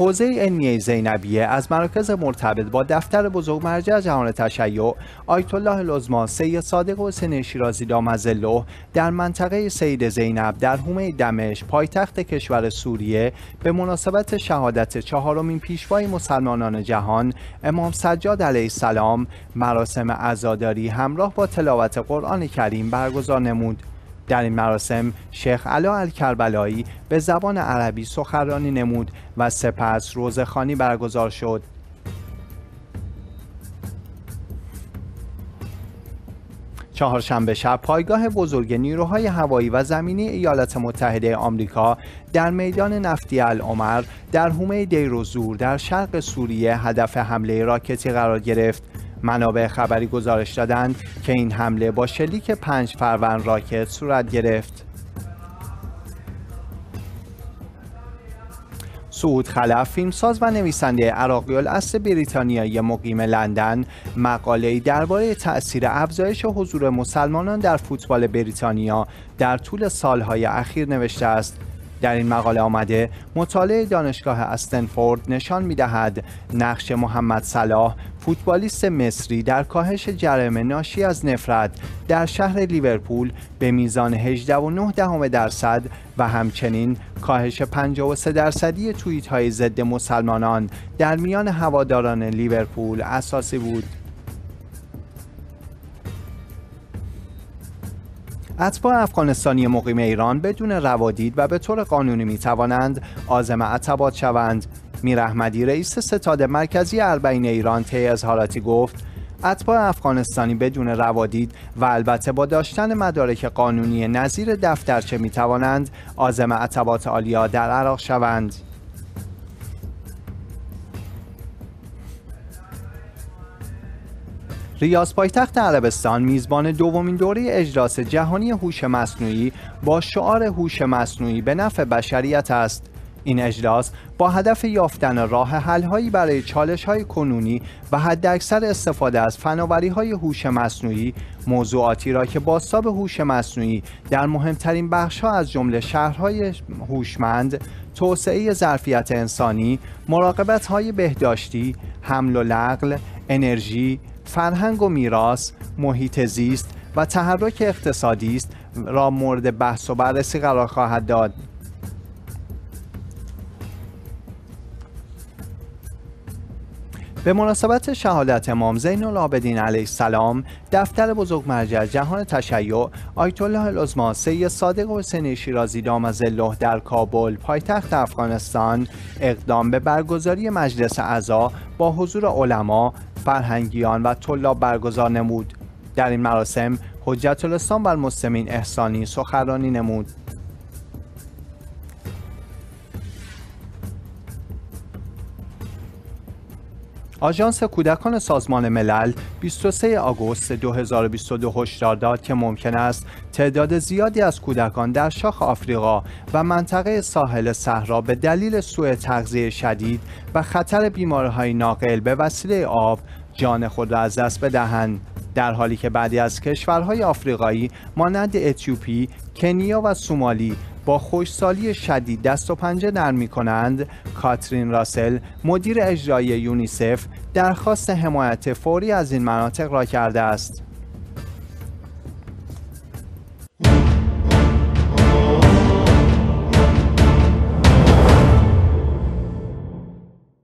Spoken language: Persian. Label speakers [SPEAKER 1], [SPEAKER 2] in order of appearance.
[SPEAKER 1] حوزه علمیه زینبیه از مراکز مرتبط با دفتر بزرگ مرجع جهان تشیع آیت الله العظما سید صادق حسین شیرازی دامزله در منطقه سید زینب در حومه دمشق پایتخت کشور سوریه به مناسبت شهادت چهارمین پیشوای مسلمانان جهان امام سجاد علیه السلام مراسم عزاداری همراه با تلاوت قرآن کریم برگزار نمود. در این مراسم شیخ علا الکربلایی به زبان عربی سخنرانی نمود و سپس روزخانی برگزار شد. چهارشنبه شب پایگاه بزرگ نیروهای هوایی و زمینی ایالات متحده آمریکا در میدان نفتی العمر در حومه دیروزور در شرق سوریه هدف حمله راکتی قرار گرفت. منابع خبری گزارش دادند که این حمله با شلیک پنج فروند راکت صورت گرفت. سعود خلف فیلمساز و نویسنده عراقی الاصل بریتانیایی مقیم لندن مقاله‌ای درباره تأثیر افزایش حضور مسلمانان در فوتبال بریتانیا در طول سالهای اخیر نوشته است در این مقاله آمده مطالعه دانشگاه استنفورد نشان می دهد نقش محمد صلاح فوتبالیست مصری در کاهش جرم ناشی از نفرت در شهر لیورپول به میزان 18.9 درصد و همچنین کاهش 53 درصدی توییت های ضد مسلمانان در میان هواداران لیورپول اساسی بود. اتباع افغانستانی مقیم ایران بدون روادید و به طور قانونی می توانند آزم عتبات شوند. میر احمدی رئیس ستاد مرکزی اربعین ایران طی اظهاراتی گفت اتباع افغانستانی بدون روادید و البته با داشتن مدارک قانونی نظیر دفترچه می توانند آزم عتبات آلیا در عراق شوند. ریاض پایتخت عربستان میزبان دومین دوره اجلاس جهانی هوش مصنوعی با شعار هوش مصنوعی به نفع بشریت است. این اجلاس با هدف یافتن راه حل‌هایی برای چالش‌های کنونی و حداکثر استفاده از فناوری‌های هوش مصنوعی موضوعاتی را که باستاب هوش مصنوعی در مهمترین بخش‌ها از جمله شهرهای هوشمند، توسعه ظرفیت انسانی، مراقبت‌های بهداشتی، حمل و نقل، انرژی، فرهنگ و میراث، محیط زیست و تحرک اقتصادی است را مورد بحث و بررسی قرار خواهد داد. به مناسبت شهادت امام زین العابدین علیه السلام دفتر بزرگ مرجع جهان تشیع آیت الله العظما سید صادق حسین شیرازی دامزله در کابل پایتخت افغانستان اقدام به برگزاری مجلس اعضا با حضور علما فرهنگیان و طلاب برگزار نمود. در این مراسم حجت الاسلام بر مسلمین احسانی سخنرانی نمود. آژانس کودکان سازمان ملل 23 آگوست 2022 هشدار داد که ممکن است تعداد زیادی از کودکان در شاخ آفریقا و منطقه ساحل صحرا به دلیل سوء تغذیه شدید و خطر بیماریهای ناقل به وسیله آب جان خود را از دست بدهند. در حالی که بعضی از کشورهای آفریقایی مانند اتیوپی، کنیا و سومالی با خوشسالی شدید دست و پنجه نرم می کنند کاترین راسل مدیر اجرایی یونیسف درخواست حمایت فوری از این مناطق را کرده است.